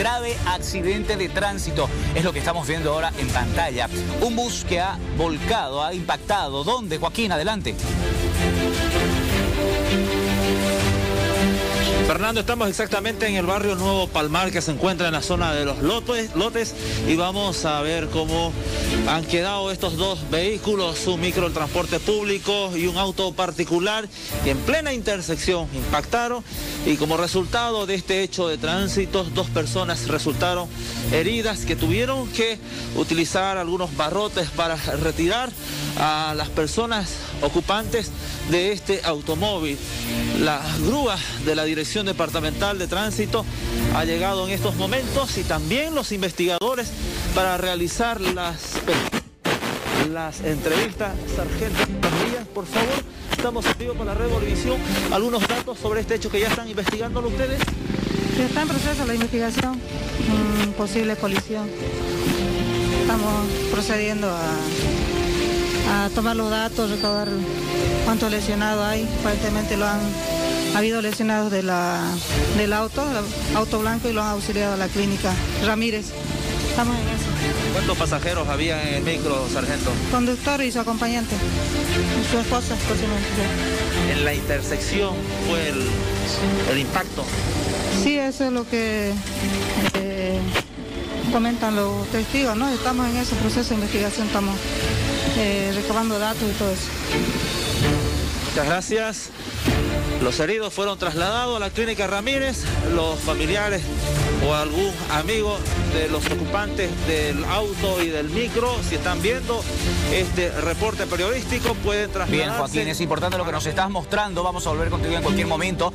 grave accidente de tránsito. Es lo que estamos viendo ahora en pantalla. Un bus que ha volcado, ha impactado. ¿Dónde, Joaquín? Adelante. Fernando, estamos exactamente en el barrio Nuevo Palmar que se encuentra en la zona de los lotes, lotes y vamos a ver cómo han quedado estos dos vehículos, un micro transporte público y un auto particular que en plena intersección impactaron y como resultado de este hecho de tránsito dos personas resultaron heridas que tuvieron que utilizar algunos barrotes para retirar a las personas ocupantes de este automóvil. La grúa de la Dirección Departamental de Tránsito ha llegado en estos momentos y también los investigadores para realizar las, las entrevistas. Sargento por favor, estamos vivo con la Red Bolivisión. Algunos datos sobre este hecho que ya están investigando ustedes. Está en proceso la investigación, posible colisión. Estamos procediendo a, a tomar los datos, recaudar cuántos lesionados hay. Aparentemente lo han ha habido lesionados de la, del auto, auto blanco, y lo han auxiliado a la clínica Ramírez. Estamos en eso. ¿Cuántos pasajeros había en el micro, sargento? Conductor y su acompañante, y su esposa, posiblemente. ¿En la intersección fue el, el impacto? Sí, eso es lo que eh, comentan los testigos, ¿no? Estamos en ese proceso de investigación, estamos eh, recabando datos y todo eso. Muchas gracias. Los heridos fueron trasladados a la clínica Ramírez, los familiares o algún amigo de los ocupantes del auto y del micro, si están viendo este reporte periodístico, pueden trasladarse. Bien, Joaquín, es importante lo que nos estás mostrando. Vamos a volver contigo en cualquier momento.